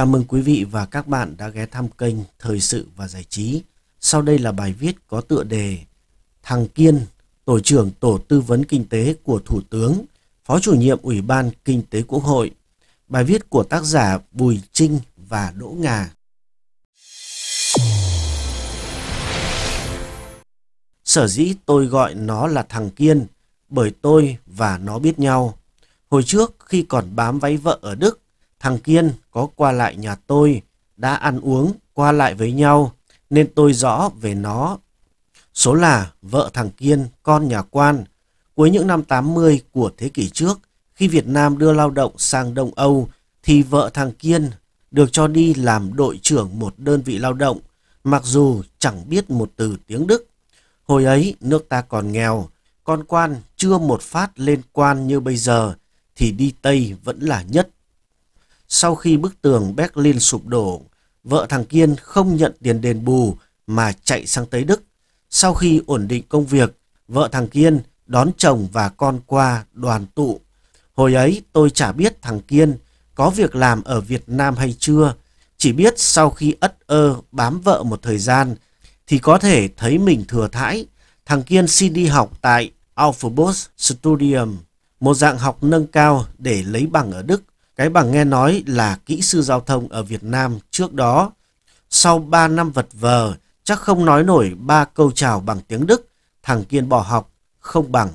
Chào mừng quý vị và các bạn đã ghé thăm kênh Thời sự và Giải trí. Sau đây là bài viết có tựa đề Thằng Kiên, Tổ trưởng Tổ tư vấn Kinh tế của Thủ tướng, Phó chủ nhiệm Ủy ban Kinh tế Quốc hội. Bài viết của tác giả Bùi Trinh và Đỗ Ngà. Sở dĩ tôi gọi nó là thằng Kiên bởi tôi và nó biết nhau. Hồi trước khi còn bám váy vợ ở Đức, thằng Kiên có qua lại nhà tôi, đã ăn uống, qua lại với nhau, nên tôi rõ về nó. Số là vợ thằng Kiên, con nhà quan. Cuối những năm 80 của thế kỷ trước, khi Việt Nam đưa lao động sang Đông Âu, thì vợ thằng Kiên được cho đi làm đội trưởng một đơn vị lao động, mặc dù chẳng biết một từ tiếng Đức. Hồi ấy nước ta còn nghèo, con quan chưa một phát lên quan như bây giờ, thì đi Tây vẫn là nhất. Sau khi bức tường Berlin sụp đổ, vợ thằng Kiên không nhận tiền đền bù mà chạy sang tới Đức. Sau khi ổn định công việc, vợ thằng Kiên đón chồng và con qua đoàn tụ. Hồi ấy tôi chả biết thằng Kiên có việc làm ở Việt Nam hay chưa, chỉ biết sau khi ất ơ bám vợ một thời gian thì có thể thấy mình thừa thãi. Thằng Kiên xin đi học tại Alphabus Studium, một dạng học nâng cao để lấy bằng ở Đức. Cái bằng nghe nói là kỹ sư giao thông ở Việt Nam trước đó. Sau 3 năm vật vờ, chắc không nói nổi ba câu chào bằng tiếng Đức, thằng Kiên bỏ học, không bằng.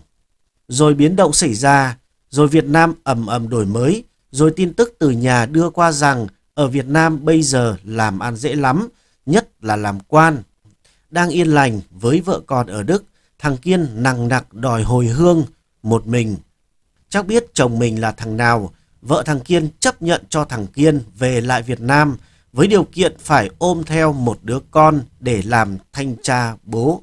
Rồi biến động xảy ra, rồi Việt Nam ầm ầm đổi mới, rồi tin tức từ nhà đưa qua rằng ở Việt Nam bây giờ làm ăn dễ lắm, nhất là làm quan. Đang yên lành với vợ con ở Đức, thằng Kiên nặng nặc đòi hồi hương một mình. Chắc biết chồng mình là thằng nào, vợ thằng Kiên chấp nhận cho thằng Kiên về lại Việt Nam với điều kiện phải ôm theo một đứa con để làm thanh tra bố.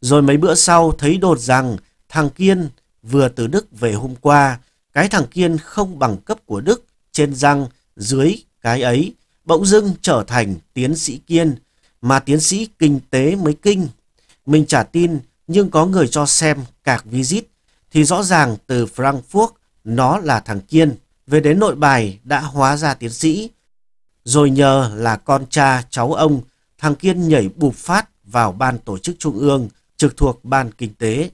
Rồi mấy bữa sau thấy đột rằng thằng Kiên vừa từ Đức về hôm qua, cái thằng Kiên không bằng cấp của Đức trên răng dưới cái ấy bỗng dưng trở thành tiến sĩ Kiên, mà tiến sĩ kinh tế mới kinh. Mình chả tin nhưng có người cho xem cạc visit thì rõ ràng từ Frankfurt nó là thằng Kiên. Về đến nội bài đã hóa ra tiến sĩ. Rồi nhờ là con cha cháu ông, thằng Kiên nhảy bụp phát vào ban tổ chức trung ương trực thuộc ban kinh tế.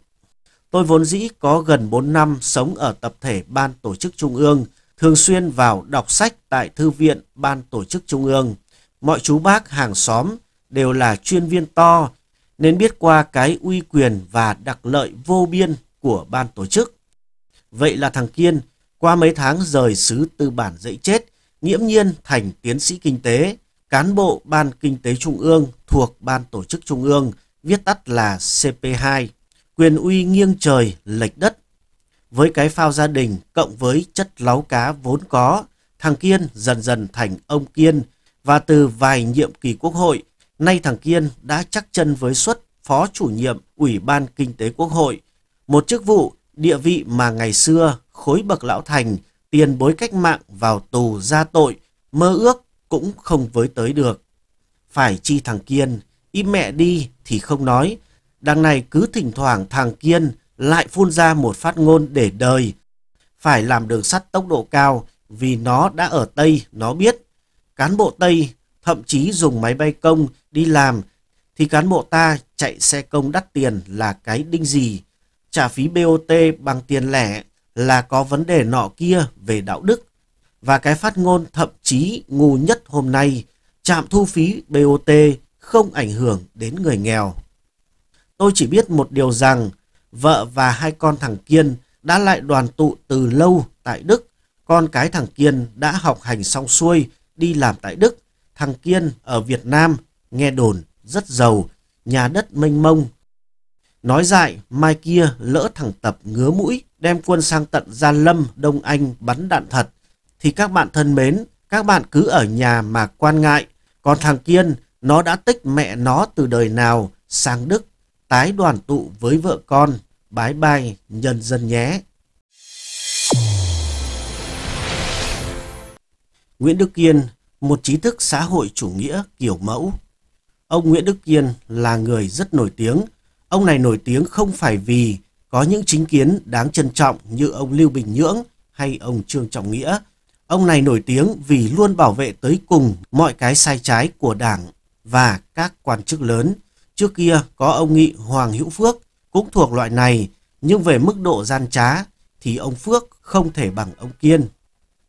Tôi vốn dĩ có gần 4 năm sống ở tập thể ban tổ chức trung ương, thường xuyên vào đọc sách tại thư viện ban tổ chức trung ương. Mọi chú bác hàng xóm đều là chuyên viên to, nên biết qua cái uy quyền và đặc lợi vô biên của ban tổ chức. Vậy là thằng Kiên qua mấy tháng rời xứ tư bản dẫy chết, nghiễm nhiên thành tiến sĩ kinh tế, cán bộ Ban Kinh tế Trung ương thuộc Ban Tổ chức Trung ương, viết tắt là CP2, quyền uy nghiêng trời, lệch đất. Với cái phao gia đình cộng với chất láo cá vốn có, thằng Kiên dần dần thành ông Kiên và từ vài nhiệm kỳ quốc hội, nay thằng Kiên đã chắc chân với suất phó chủ nhiệm Ủy ban Kinh tế Quốc hội, một chức vụ địa vị mà ngày xưa khối bậc lão thành, tiền bối cách mạng vào tù ra tội, mơ ước cũng không với tới được. Phải chi thằng Kiên, im mẹ đi thì không nói. Đằng này cứ thỉnh thoảng thằng Kiên lại phun ra một phát ngôn để đời. Phải làm đường sắt tốc độ cao vì nó đã ở Tây, nó biết. Cán bộ Tây thậm chí dùng máy bay công đi làm thì cán bộ ta chạy xe công đắt tiền là cái đinh gì. Trả phí BOT bằng tiền lẻ là có vấn đề nọ kia về đạo đức. Và cái phát ngôn thậm chí ngu nhất hôm nay, trạm thu phí BOT không ảnh hưởng đến người nghèo. Tôi chỉ biết một điều rằng, vợ và hai con thằng Kiên đã lại đoàn tụ từ lâu tại Đức. Con cái thằng Kiên đã học hành xong xuôi, đi làm tại Đức. Thằng Kiên ở Việt Nam, nghe đồn, rất giàu, nhà đất mênh mông. Nói dại, mai kia lỡ thằng Tập ngứa mũi, đem quân sang tận Gia Lâm, Đông Anh bắn đạn thật, thì các bạn thân mến, các bạn cứ ở nhà mà quan ngại. Còn thằng Kiên, nó đã tích mẹ nó từ đời nào sang Đức, tái đoàn tụ với vợ con, bái bai nhân dân nhé. Nguyễn Đức Kiên, một trí thức xã hội chủ nghĩa kiểu mẫu. Ông Nguyễn Đức Kiên là người rất nổi tiếng. Ông này nổi tiếng không phải vì có những chính kiến đáng trân trọng như ông Lưu Bình Nhưỡng hay ông Trương Trọng Nghĩa. Ông này nổi tiếng vì luôn bảo vệ tới cùng mọi cái sai trái của đảng và các quan chức lớn. Trước kia có ông nghị Hoàng Hữu Phước cũng thuộc loại này, nhưng về mức độ gian trá thì ông Phước không thể bằng ông Kiên.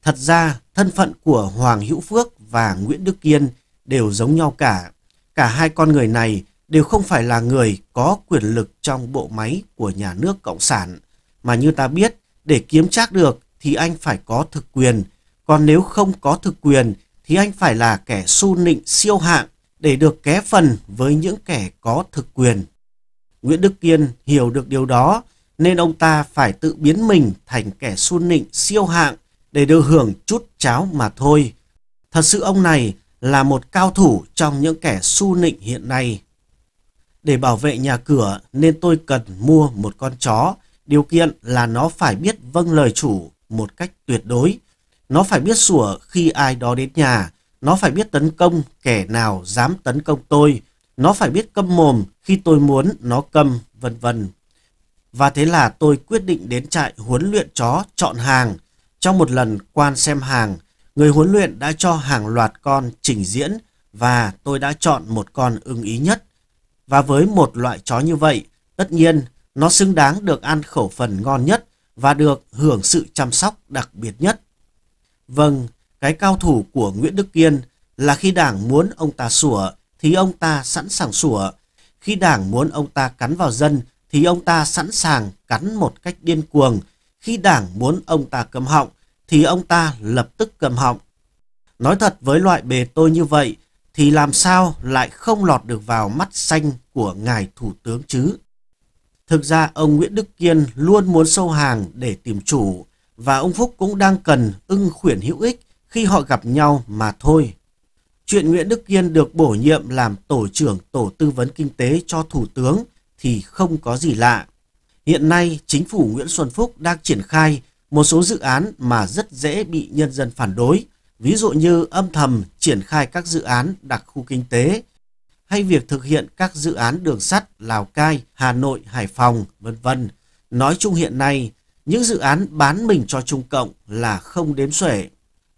Thật ra, thân phận của Hoàng Hữu Phước và Nguyễn Đức Kiên đều giống nhau cả. Cả hai con người này đều không phải là người có quyền lực trong bộ máy của nhà nước Cộng sản, mà như ta biết, để kiếm trác được thì anh phải có thực quyền, còn nếu không có thực quyền thì anh phải là kẻ su nịnh siêu hạng để được ké phần với những kẻ có thực quyền. Nguyễn Đức Kiên hiểu được điều đó nên ông ta phải tự biến mình thành kẻ su nịnh siêu hạng để được hưởng chút cháo mà thôi. Thật sự ông này là một cao thủ trong những kẻ su nịnh hiện nay. Để bảo vệ nhà cửa nên tôi cần mua một con chó. Điều kiện là nó phải biết vâng lời chủ một cách tuyệt đối. Nó phải biết sủa khi ai đó đến nhà. Nó phải biết tấn công kẻ nào dám tấn công tôi. Nó phải biết câm mồm khi tôi muốn nó câm, vân vân. Và thế là tôi quyết định đến trại huấn luyện chó chọn hàng. Trong một lần quan xem hàng, người huấn luyện đã cho hàng loạt con trình diễn và tôi đã chọn một con ưng ý nhất. Và với một loại chó như vậy, tất nhiên nó xứng đáng được ăn khẩu phần ngon nhất và được hưởng sự chăm sóc đặc biệt nhất. Vâng, cái cao thủ của Nguyễn Đức Kiên là khi đảng muốn ông ta sủa thì ông ta sẵn sàng sủa. Khi đảng muốn ông ta cắn vào dân thì ông ta sẵn sàng cắn một cách điên cuồng. Khi đảng muốn ông ta cầm họng thì ông ta lập tức cầm họng. Nói thật với loại bề tôi như vậy thì làm sao lại không lọt được vào mắt xanh của ngài thủ tướng chứ? Thực ra ông Nguyễn Đức Kiên luôn muốn sâu hàng để tìm chủ và ông Phúc cũng đang cần ưng khuyển hữu ích khi họ gặp nhau mà thôi. Chuyện Nguyễn Đức Kiên được bổ nhiệm làm tổ trưởng tổ tư vấn kinh tế cho thủ tướng thì không có gì lạ. Hiện nay, chính phủ Nguyễn Xuân Phúc đang triển khai một số dự án mà rất dễ bị nhân dân phản đối, ví dụ như âm thầm triển khai các dự án đặc khu kinh tế, hay việc thực hiện các dự án đường sắt Lào Cai, Hà Nội, Hải Phòng, vân vân. Nói chung hiện nay, những dự án bán mình cho Trung Cộng là không đếm xuể.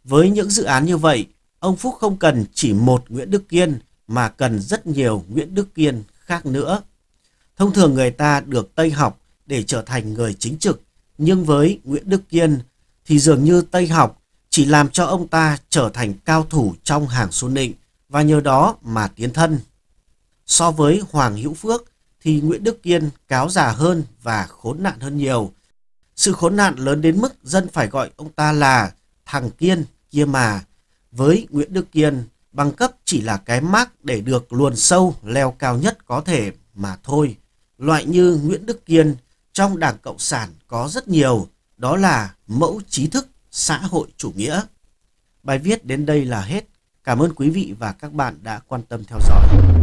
Với những dự án như vậy, ông Phúc không cần chỉ một Nguyễn Đức Kiên mà cần rất nhiều Nguyễn Đức Kiên khác nữa. Thông thường người ta được Tây học để trở thành người chính trực, nhưng với Nguyễn Đức Kiên thì dường như Tây học chỉ làm cho ông ta trở thành cao thủ trong hàng số nịnh và nhờ đó mà tiến thân. So với Hoàng Hữu Phước thì Nguyễn Đức Kiên cáo già hơn và khốn nạn hơn nhiều. Sự khốn nạn lớn đến mức dân phải gọi ông ta là thằng Kiên kia mà. Với Nguyễn Đức Kiên, bằng cấp chỉ là cái mác để được luồn sâu leo cao nhất có thể mà thôi. Loại như Nguyễn Đức Kiên trong Đảng Cộng sản có rất nhiều, đó là mẫu trí thức xã hội chủ nghĩa. Bài viết đến đây là hết. Cảm ơn quý vị và các bạn đã quan tâm theo dõi.